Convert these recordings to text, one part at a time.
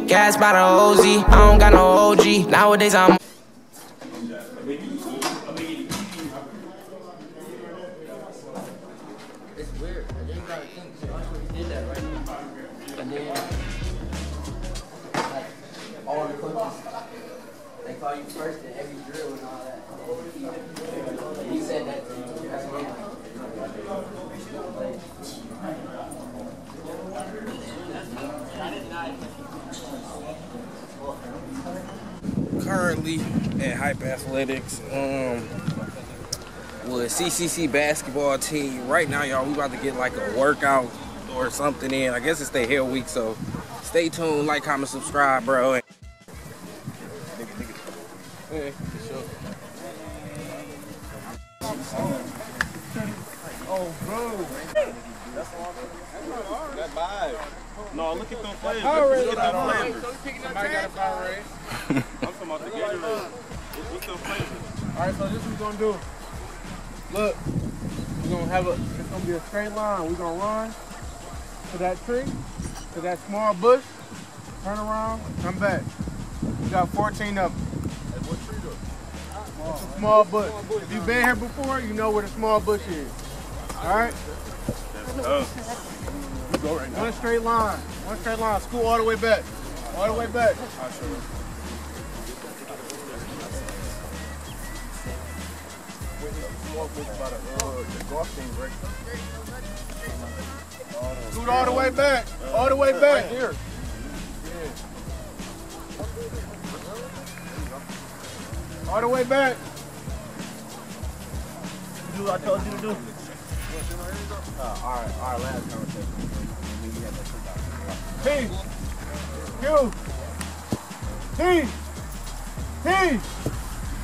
Gas by the OZ. I don't got no OG. Nowadays I'm. All the coaches, they call you first in every drill and all that. He said that to me. That's what I'm currently at Hype Athletics um, with CCC basketball team. Right now, y'all, we about to get like a workout or something in. I guess it's their hair week, so stay tuned, like, comment, subscribe, bro. Hey, for sure. Oh, bro. That vibe. No, look at them flavors. Look at them flavors. Somebody got a Powerade. Talking about the Gatorade. What's flavors? All right, so this is what we're gonna do. Look, we're gonna have a. It's gonna be a straight line. We're gonna run to that tree, to that small bush. Turn around, come back. We got 14 of them. What tree, though? It's a small bush. If you've been here before, you know where the small bush is. All right. Go right now. One straight line. One straight line. School all the way back. All the way back. Uh, Scoot all the way back. All the way back. Here. All the way back. Do what I told you to do. T. Q. T. T.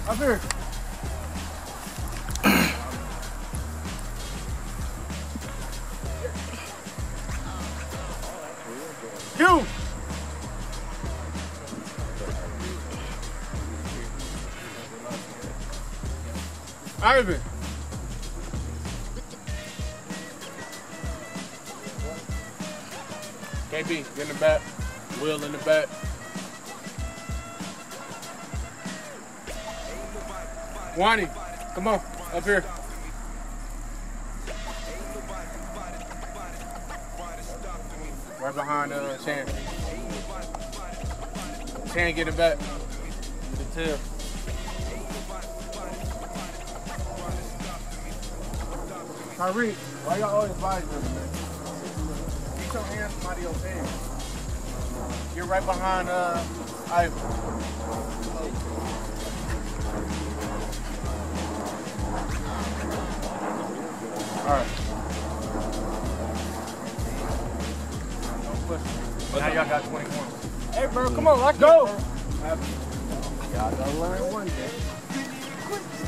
Up here. Ivan. KB, get in the back. Will in the back. Wani, come on, up here. Right behind uh, Shan. Shan, get it back. Get the tail. Tyreek, why y'all always me, man? Get your hands somebody else's hands. You're right behind uh Ivan. Alright. Now y'all got 20 points. Hey bro, come on, let's go! Y'all gotta learn one day.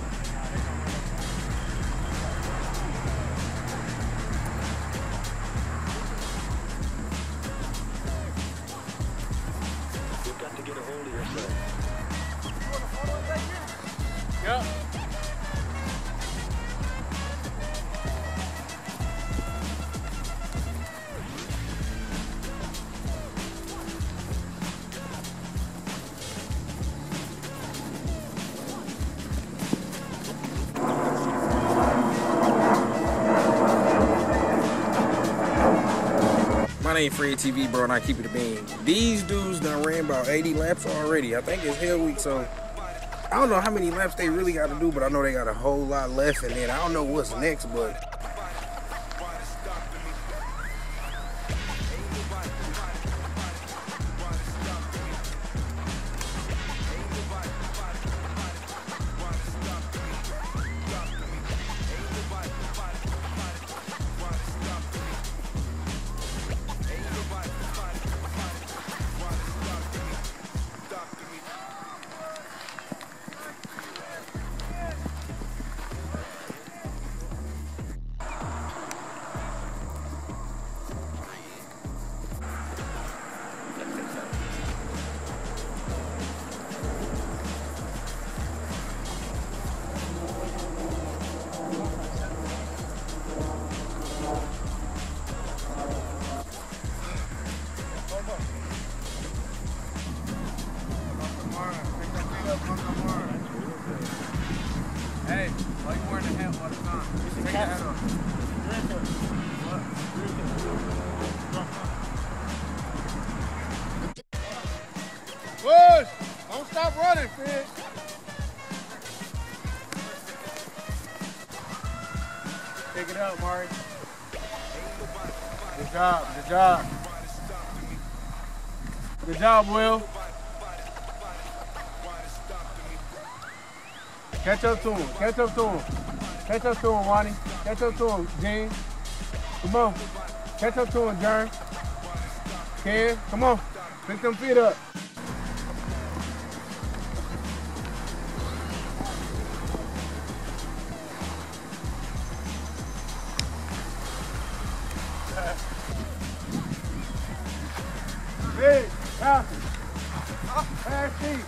My name Fred TV, bro, and I keep it a bean. These dudes done ran about 80 laps already. I think it's Hell Week, so I don't know how many laps they really got to do, but I know they got a whole lot left, and then I don't know what's next, but Amari. Good job, good job. Good job, Will. Catch up to him, catch up to him. Catch up to him, Wani. Catch up to him, Gene. Come on. Catch up to him, Jern. Ken, come on. Pick them feet up. Hey, pass it. Pass seat.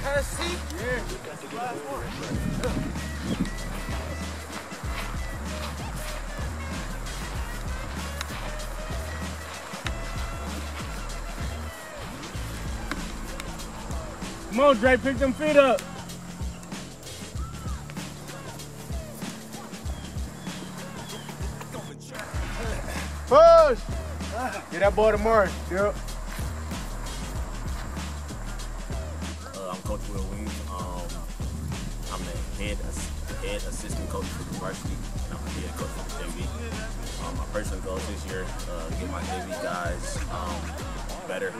Pass seat. Yeah. Come on, Dre, pick them feet up. Push! Get that boy to Mark. Assistant coach for the varsity, and I'm the head coach for the JV. Um, my personal goals this year, uh, get my JV guys um, better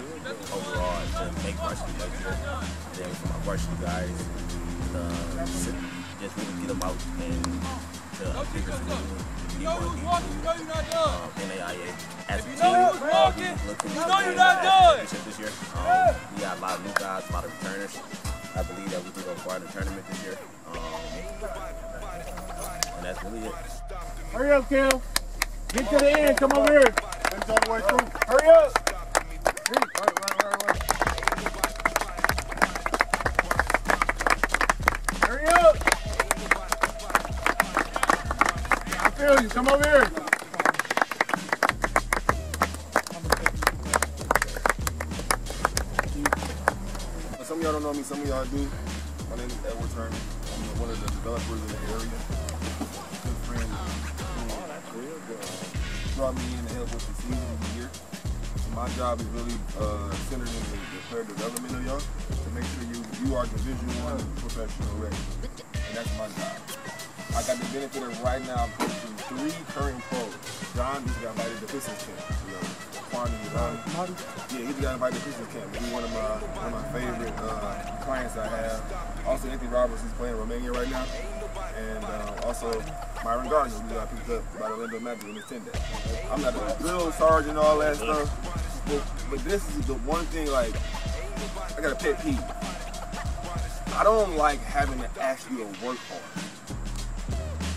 overall to make varsity next year. And then for my varsity guys, uh, just really get them out and to a bigger school. Be more uh, NAIA as a team. Looking You know you're not done. This year, this year. Um, we got a lot of new guys, a lot of returners. I believe that we can go far in the tournament this year. Um, Hurry up, Kim. Get to the end. Come over here. Finish all the way. Hurry up. Hurry up. I feel you. Come over here. Some of y'all don't know me, some of y'all do. My name is Edward Turner. I'm one of the developers in the area. Good friend. who Brought me in to help with the season of the year. So my job is really uh, centered in the, the player development of y'all to make sure you you are Division One professional ready. And that's my job. I got the benefit of right now coaching three current pros. John just got invited to Pistons camp. You know, Kwame, uh, yeah, he just got invited to Pistons camp. He's one of my one of my favorite uh, clients I have. Also, Anthony Roberts is playing in Romania right now, and uh, also Myron Gardner, who got picked up by the Orlando Magic in his 10 day. I'm not a drill sergeant and all that stuff, but, but this is the one thing like I got a pet peeve. I don't like having to ask you to work hard.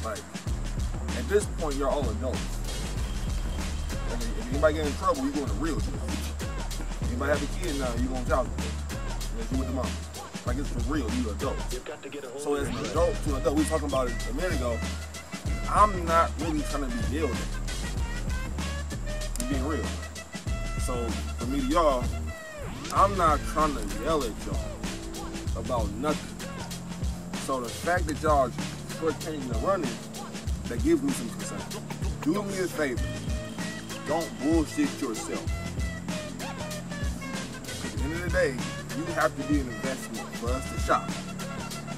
Like at this point, you're all adults. I mean, if anybody get in trouble, you're going to real jail. Anybody have a kid now, you're going to child support. Unless you with the mom. Like it's for real, you're adults. So as an adult to adult, we were talking about it a minute ago. I'm not really trying to be. You being real. So for me to y'all, I'm not trying to yell at y'all about nothing. So the fact that y'all shortchanging the running, that gives me some concern. Do me a favor. Don't bullshit yourself. At the end of the day, you have to be an investment for us to shop.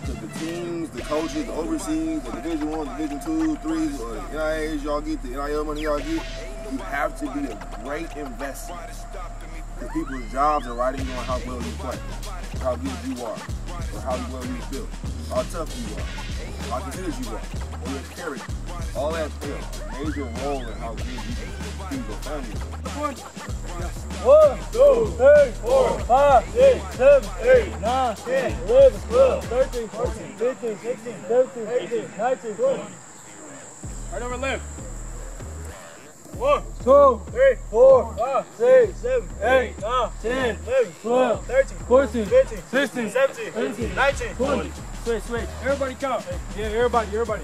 Because the teams, the coaches, the overseas, the Division One, Division Two, Three, or the NAIAs y'all get, the NIL money y'all get, you have to be a great investment. Because people's jobs are riding on how well you play, how good you are, or how well you feel, how tough you are, how considered you are, or your character. All that plays a major role in how good you family. One, two, three, four, five, six, seven, eight, nine, ten, eleven, twelve, thirteen, fourteen, fifteen, sixteen, seventeen, eighteen, nineteen, twenty. Right over left. One, two, three, four, five, six, seven, eight, nine, ten, eleven, twelve, thirteen, fourteen, fifteen, sixteen, seventeen, eighteen, nineteen, twenty. Switch, switch. Everybody count. Yeah, everybody, everybody.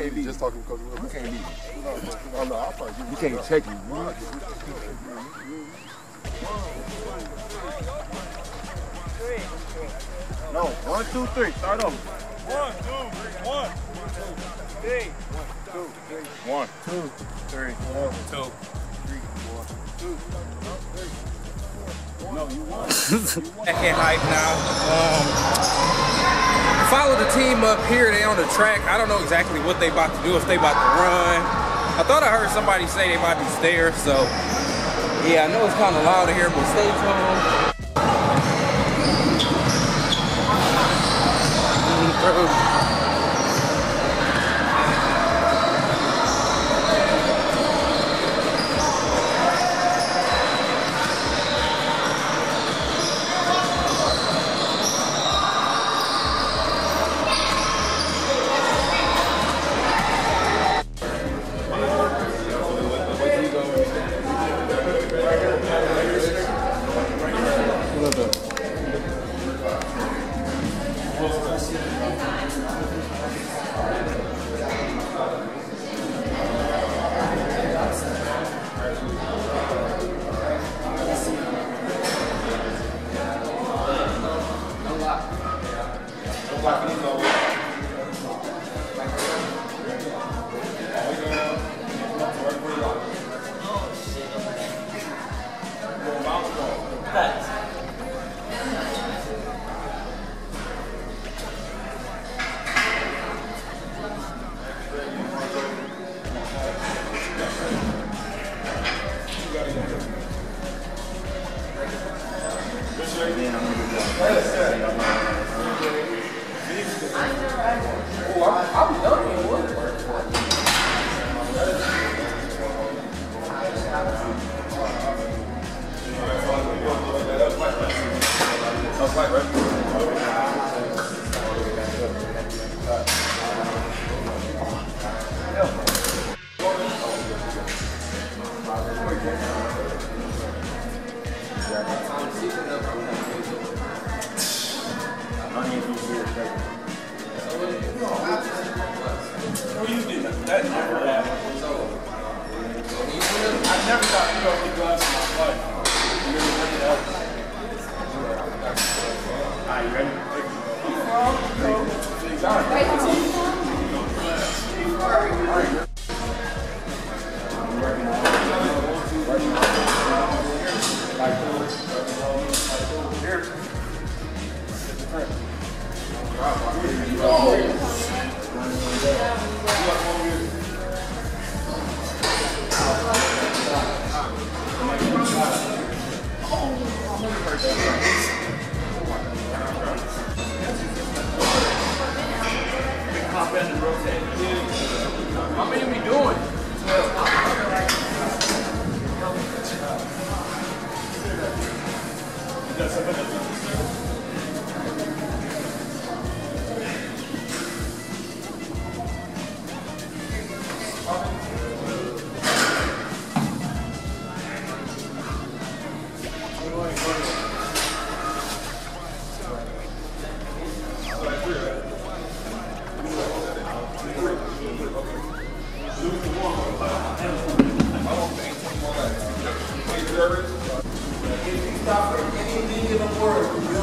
I was really just talking to Coach Will. You can't beat me. Oh, no, I'll probably You can't check me. No, one, two, three. Start over. One, two, three, one. Three. One. Two, three. Two. Back in hype now. Um, follow the team up here. They on the track. I don't know exactly what they about to do. If they about to run. I thought I heard somebody say they might be stairs. So yeah, I know it's kind of loud in here, but stay tuned.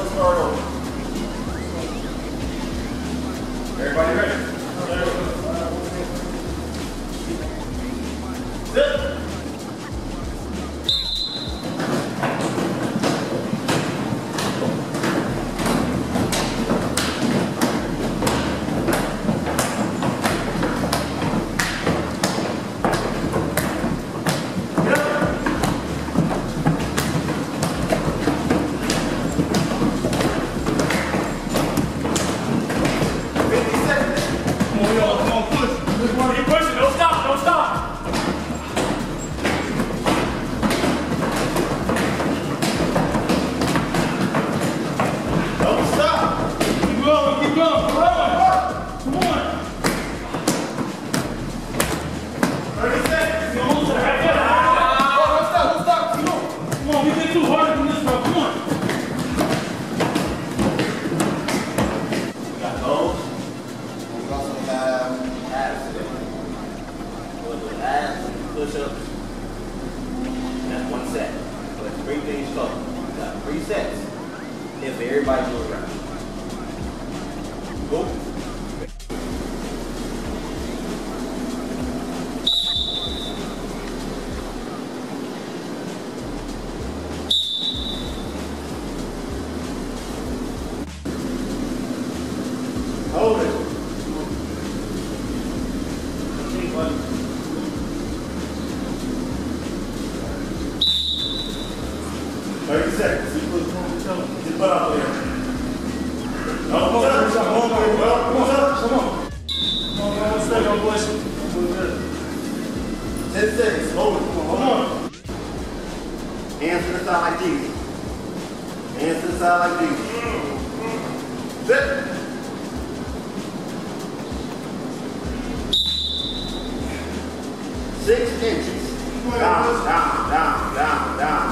On, y'all. Come on, push. Hands to the side like Jesus. Hands to the side like Jesus. Sit. Six inches. Down, down, down, down, down.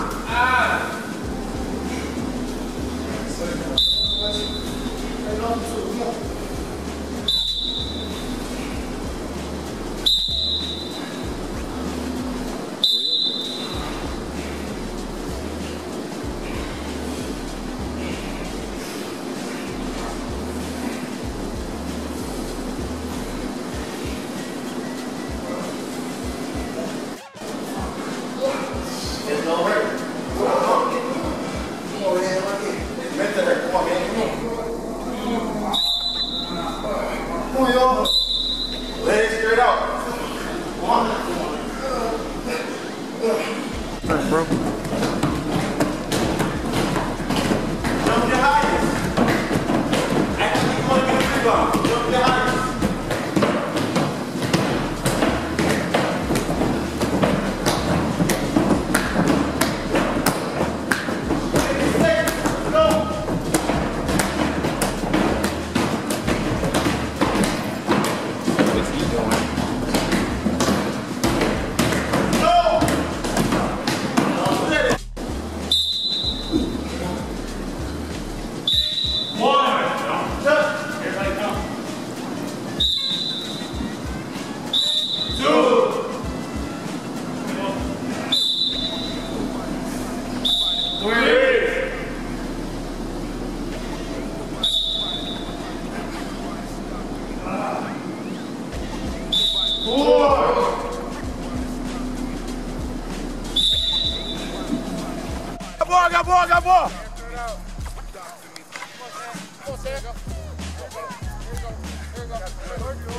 acabou, acabou, acabou!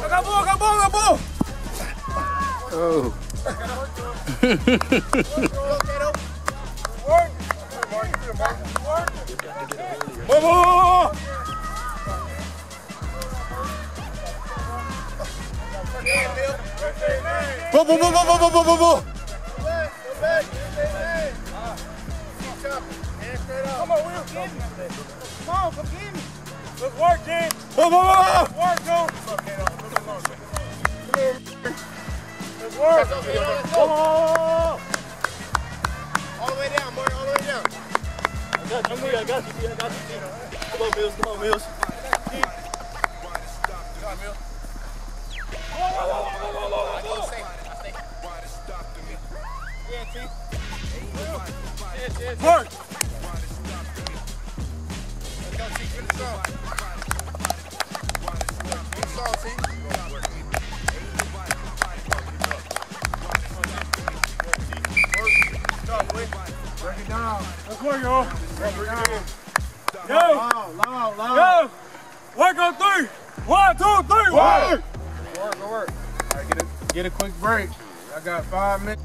Acabou, acabou, acabou! Oh. Vamos! Vamos, vamos, vamos, vamos, vamos! Ball, ball, ball, ball. Come on, Will. Come on, come get me. Let's work, kid. Ball, ball, ball. Work, go. Let's work. Come on. All the way down, boy, all the way down. I got you, I got you, I got you. Come on, Mills, come on, Mills. Work. Break it down. Let's work, y'all. Break it down. Go. Long, long, long. Go. Work on three. One, two, three. Work.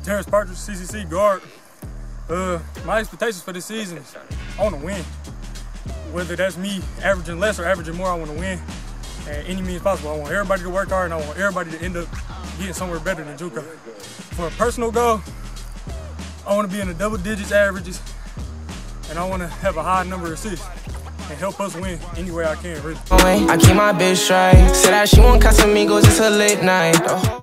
Terrence Partridge, CCC guard. Uh, my expectations for this season I want to win. Whether that's me averaging less or averaging more, I want to win. And any means possible. I want everybody to work hard and I want everybody to end up getting somewhere better than JUCO. For a personal goal, I want to be in the double digits averages and I want to have a high number of assists and help us win any way I can, really. I keep my bitch straight. Said that she want Casamigos, it's a late night.